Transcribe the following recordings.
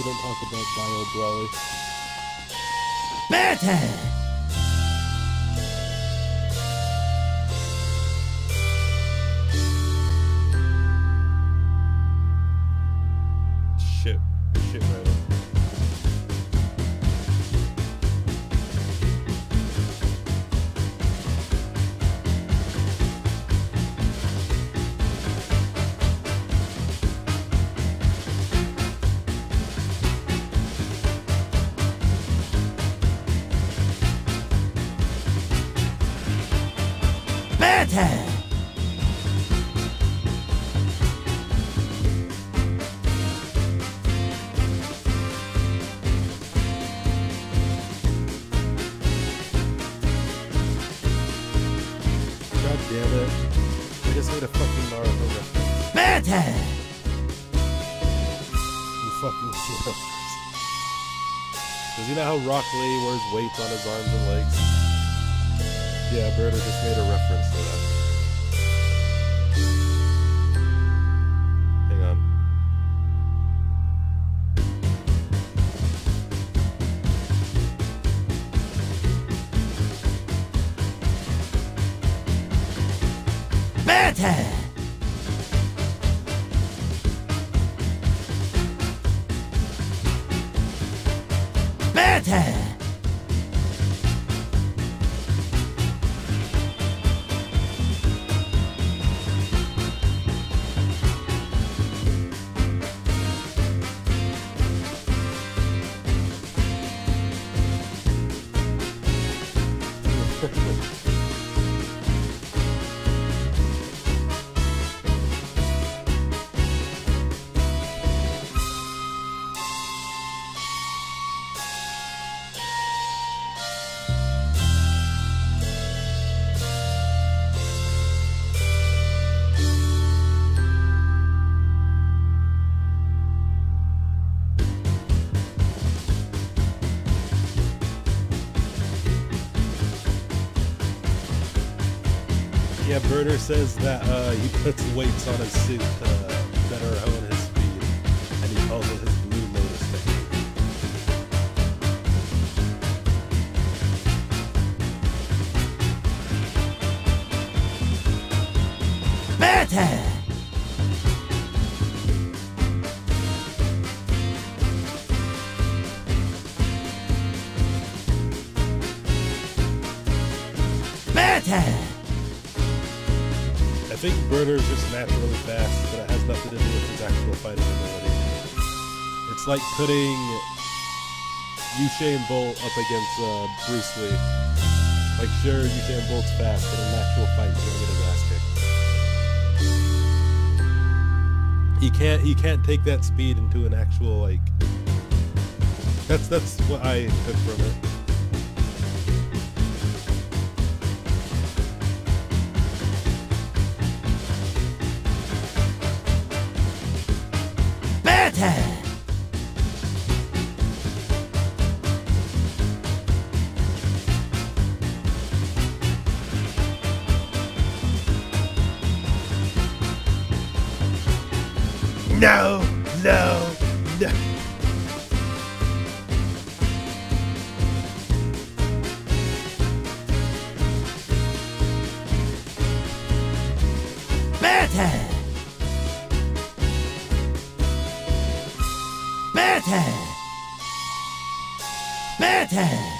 You don't talk about Bio Brawly. Better! Shit. Shit writer. Better! God damn it. I just made a fucking Naruto reference. Better! You fucking shit. Does he know how Rock Lee wears weights on his arms and legs? Yeah, Berta just made a reference to that. Hang on. Better! Yeah, Berter says that uh, he puts weights on his suit to better hone his speed, and he calls it his blue lotus technique. Better! Better! I think Berter is just naturally fast, but it has nothing to do with his actual fighting ability. It's like putting Usain Bolt up against uh, Bruce Lee. Like, sure, Usain Bolt's fast, but in an actual fight, he's gonna get his ass kicked. He can't. He can't take that speed into an actual like. That's that's what I took from it. No, no, no. Better! Better! Better!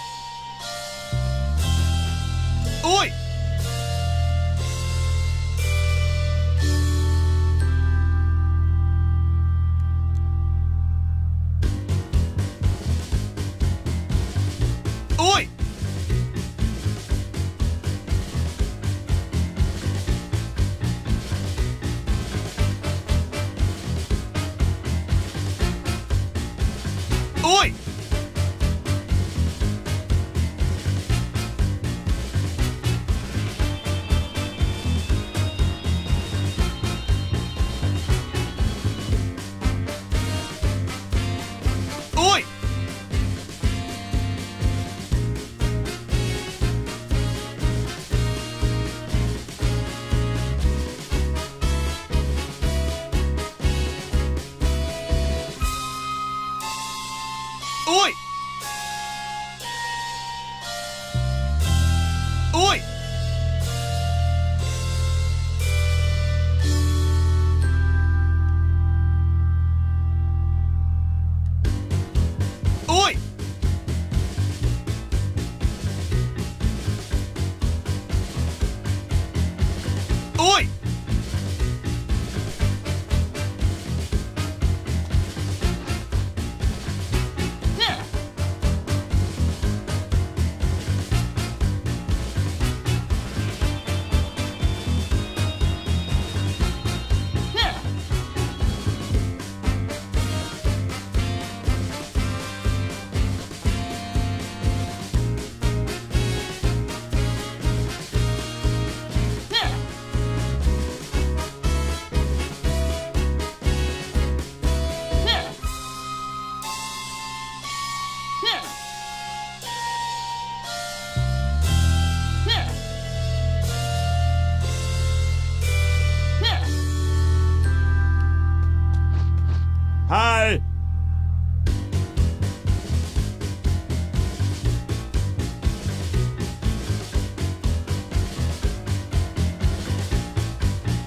Ui!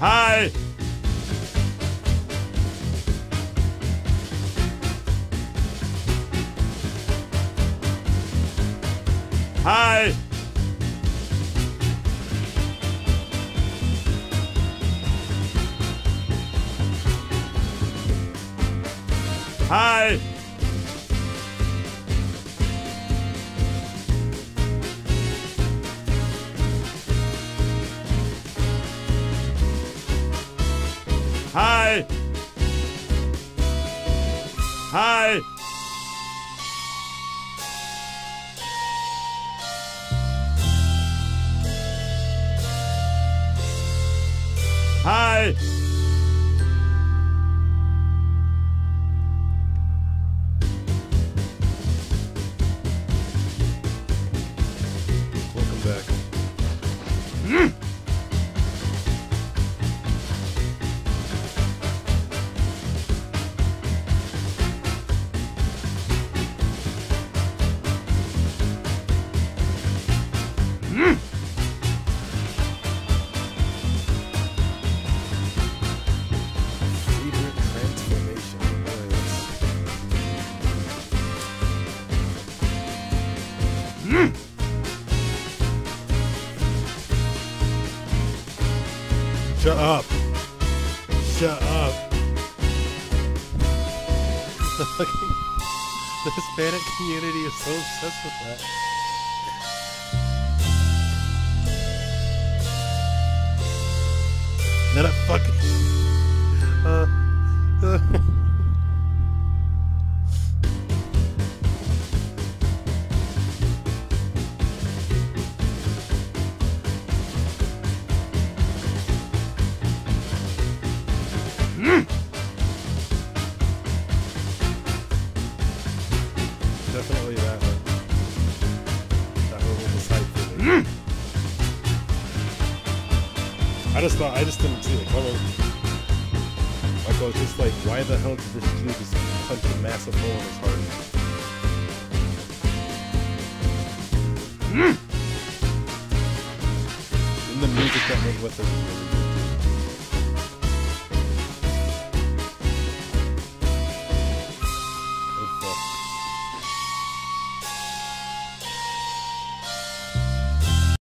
Hi. Hi. Hi. Hi. Hi. Hi. The fucking the Hispanic community is so obsessed with that. Then I fucking uh, uh Definitely that. That one was a sight for. I just thought I just didn't see it. Like I was just like, why the hell did this dude just punch a massive hole in his heart? Mm. And the music that went with it